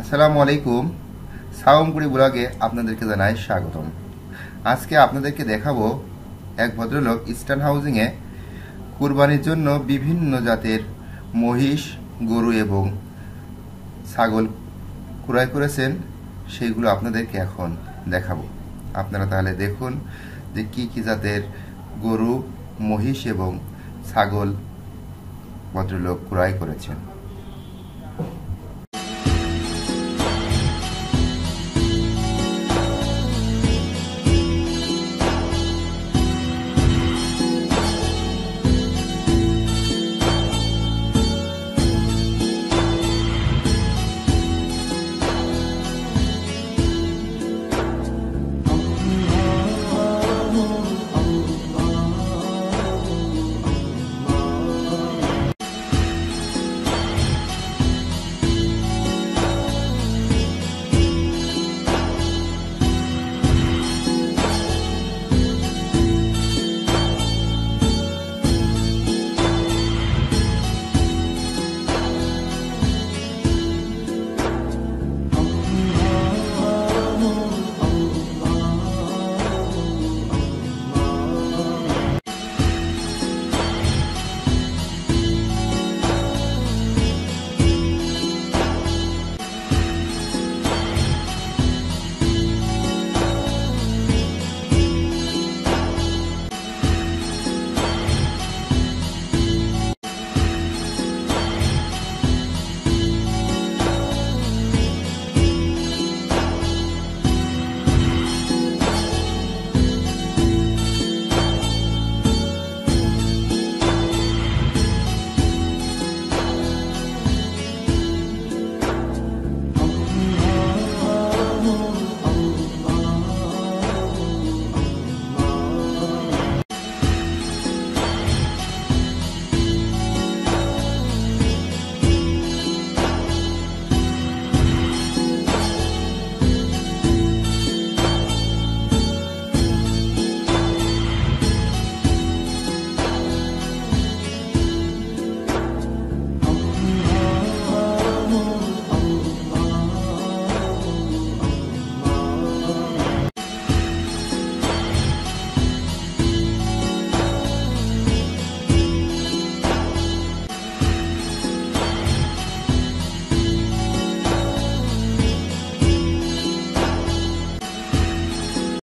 আসসালামু আলাইকুম। সাওমপুরি ব্লগে আপনাদেরকে জানাই স্বাগতম। আজকে আপনাদেরকে দেখাবো এক ভদ্রলোক ইস্টার্ন হাউজিংয়ে কুরবানির জন্য বিভিন্ন জাতের মহিষ, গরু এবং ছাগল ক্রয় করেছেন। সেইগুলো আপনাদেরকে এখন দেখাবো। আপনারা তাহলে দেখুন যে কি কি জাতের গরু, মহিষ এবং ছাগল ভদ্রলোক ক্রয় করেছেন।